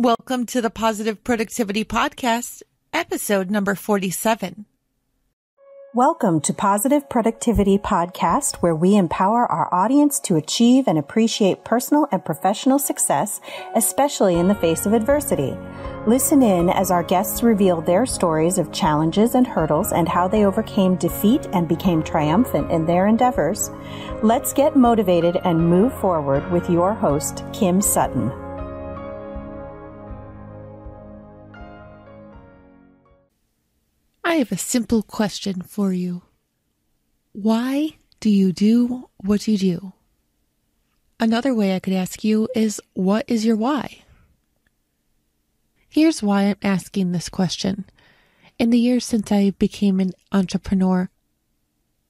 Welcome to the Positive Productivity Podcast, episode number 47. Welcome to Positive Productivity Podcast, where we empower our audience to achieve and appreciate personal and professional success, especially in the face of adversity. Listen in as our guests reveal their stories of challenges and hurdles and how they overcame defeat and became triumphant in their endeavors. Let's get motivated and move forward with your host, Kim Sutton. Have a simple question for you. Why do you do what you do? Another way I could ask you is what is your why? Here's why I'm asking this question. In the years since I became an entrepreneur,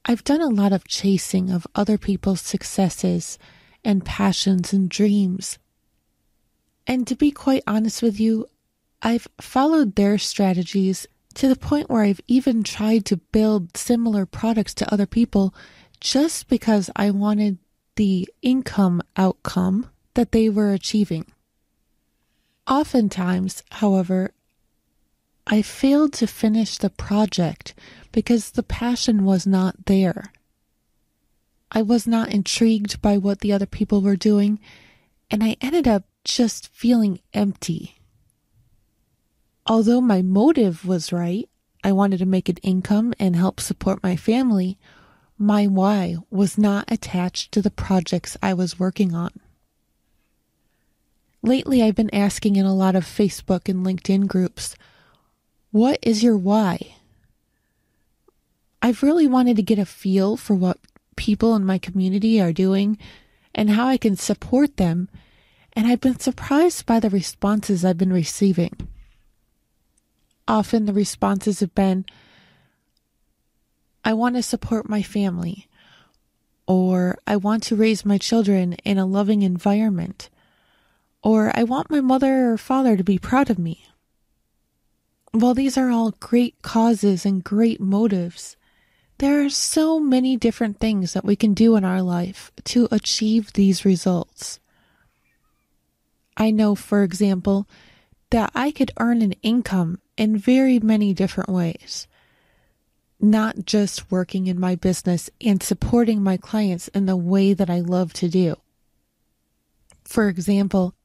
I've done a lot of chasing of other people's successes and passions and dreams. And to be quite honest with you, I've followed their strategies to the point where I've even tried to build similar products to other people just because I wanted the income outcome that they were achieving. Oftentimes, however, I failed to finish the project because the passion was not there. I was not intrigued by what the other people were doing, and I ended up just feeling empty although my motive was right, I wanted to make an income and help support my family, my why was not attached to the projects I was working on. Lately, I've been asking in a lot of Facebook and LinkedIn groups, what is your why? I've really wanted to get a feel for what people in my community are doing and how I can support them, and I've been surprised by the responses I've been receiving often the responses have been, I want to support my family, or I want to raise my children in a loving environment, or I want my mother or father to be proud of me. While these are all great causes and great motives, there are so many different things that we can do in our life to achieve these results. I know, for example, that I could earn an income in very many different ways. Not just working in my business and supporting my clients in the way that I love to do. For example,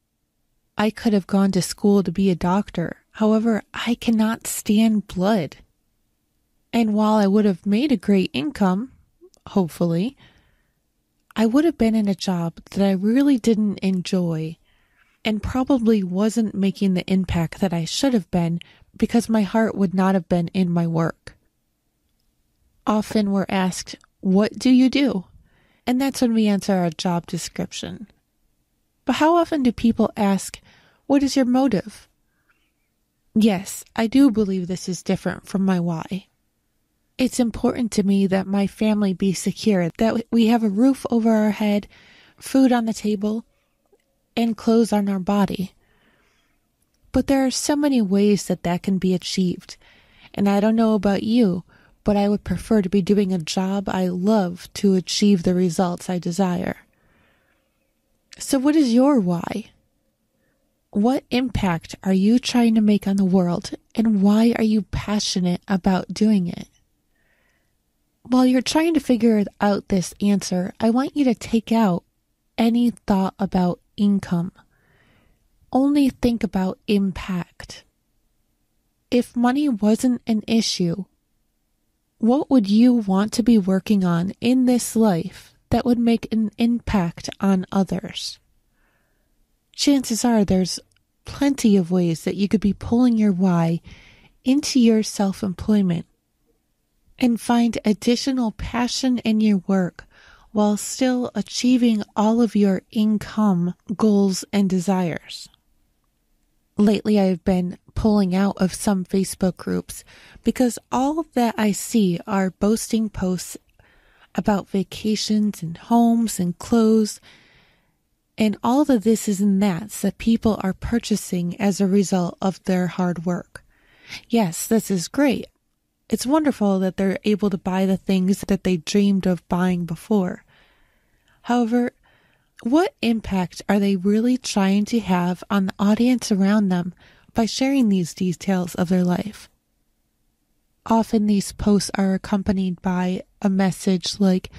I could have gone to school to be a doctor. However, I cannot stand blood. And while I would have made a great income, hopefully, I would have been in a job that I really didn't enjoy and probably wasn't making the impact that I should have been because my heart would not have been in my work. Often we're asked, What do you do? And that's when we answer our job description. But how often do people ask, What is your motive? Yes, I do believe this is different from my why. It's important to me that my family be secure, that we have a roof over our head, food on the table, and clothes on our body. But there are so many ways that that can be achieved. And I don't know about you, but I would prefer to be doing a job I love to achieve the results I desire. So, what is your why? What impact are you trying to make on the world, and why are you passionate about doing it? While you're trying to figure out this answer, I want you to take out any thought about income. Only think about impact. If money wasn't an issue, what would you want to be working on in this life that would make an impact on others? Chances are there's plenty of ways that you could be pulling your why into your self employment and find additional passion in your work while still achieving all of your income goals and desires. Lately, I've been pulling out of some Facebook groups because all that I see are boasting posts about vacations and homes and clothes and all the this is and that's that people are purchasing as a result of their hard work. Yes, this is great. It's wonderful that they're able to buy the things that they dreamed of buying before. However, What impact are they really trying to have on the audience around them by sharing these details of their life? Often these posts are accompanied by a message like,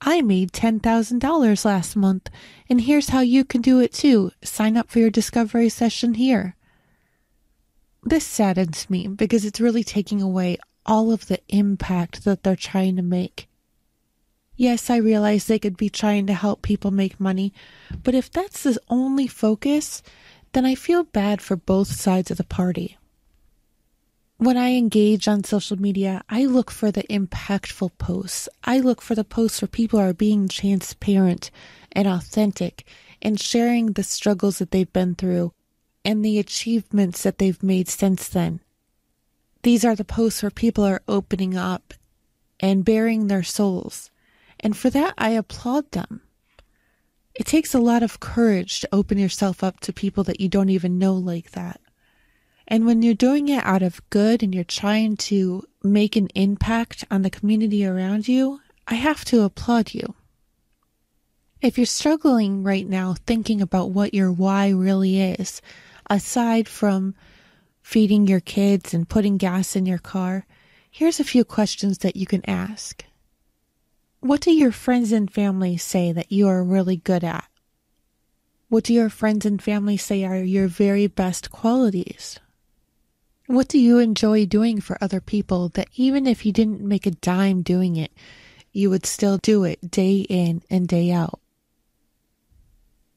I made $10,000 last month, and here's how you can do it too. Sign up for your discovery session here. This saddens me because it's really taking away all of the impact that they're trying to make. Yes, I realize they could be trying to help people make money, but if that's the only focus, then I feel bad for both sides of the party. When I engage on social media, I look for the impactful posts. I look for the posts where people are being transparent and authentic and sharing the struggles that they've been through and the achievements that they've made since then. These are the posts where people are opening up and bearing their souls. And for that, I applaud them. It takes a lot of courage to open yourself up to people that you don't even know like that. And when you're doing it out of good and you're trying to make an impact on the community around you, I have to applaud you. If you're struggling right now thinking about what your why really is, aside from feeding your kids and putting gas in your car, here's a few questions that you can ask. What do your friends and family say that you are really good at? What do your friends and family say are your very best qualities? What do you enjoy doing for other people that even if you didn't make a dime doing it, you would still do it day in and day out?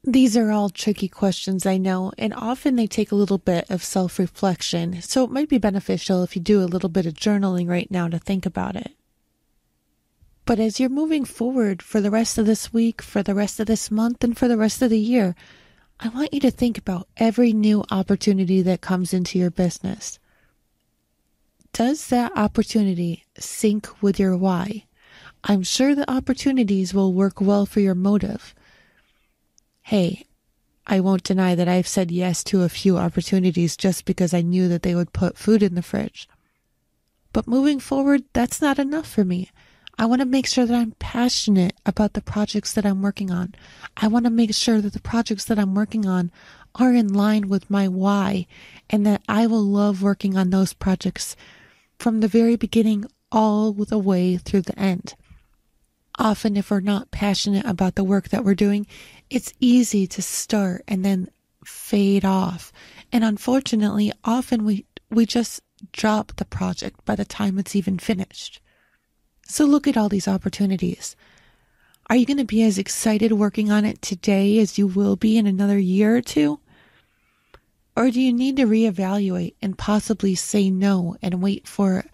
These are all tricky questions, I know, and often they take a little bit of self reflection, so it might be beneficial if you do a little bit of journaling right now to think about it. But as you're moving forward for the rest of this week, for the rest of this month, and for the rest of the year, I want you to think about every new opportunity that comes into your business. Does that opportunity sync with your why? I'm sure the opportunities will work well for your motive. Hey, I won't deny that I've said yes to a few opportunities just because I knew that they would put food in the fridge. But moving forward, that's not enough for me. I want to make sure that I'm passionate about the projects that I'm working on. I want to make sure that the projects that I'm working on are in line with my why and that I will love working on those projects from the very beginning all the way through the end. Often, if we're not passionate about the work that we're doing, it's easy to start and then fade off. And unfortunately, often we, we just drop the project by the time it's even finished. So look at all these opportunities. Are you going to be as excited working on it today as you will be in another year or two? Or do you need to reevaluate and possibly say no and wait for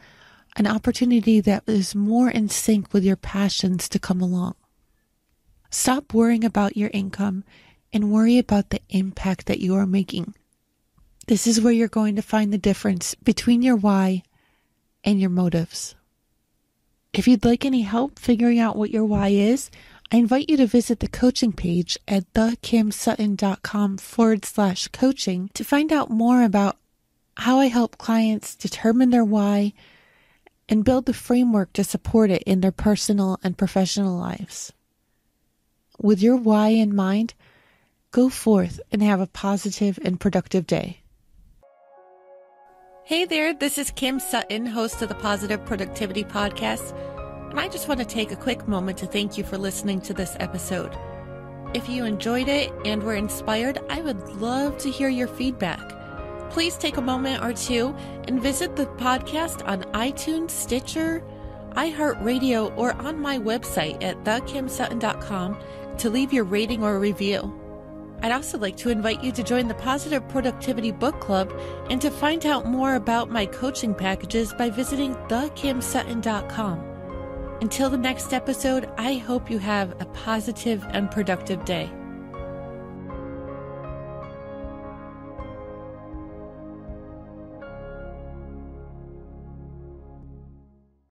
an opportunity that is more in sync with your passions to come along? Stop worrying about your income and worry about the impact that you are making. This is where you're going to find the difference between your why and your motives. If you'd like any help figuring out what your why is, I invite you to visit the coaching page at thekimsutton.com forward slash coaching to find out more about how I help clients determine their why and build the framework to support it in their personal and professional lives. With your why in mind, go forth and have a positive and productive day. Hey there, this is Kim Sutton, host of the Positive Productivity Podcast, and I just want to take a quick moment to thank you for listening to this episode. If you enjoyed it and were inspired, I would love to hear your feedback. Please take a moment or two and visit the podcast on iTunes, Stitcher, iHeartRadio, or on my website at thekimsutton.com to leave your rating or review. I'd also like to invite you to join the Positive Productivity Book Club and to find out more about my coaching packages by visiting thekimsutton.com. Until the next episode, I hope you have a positive and productive day.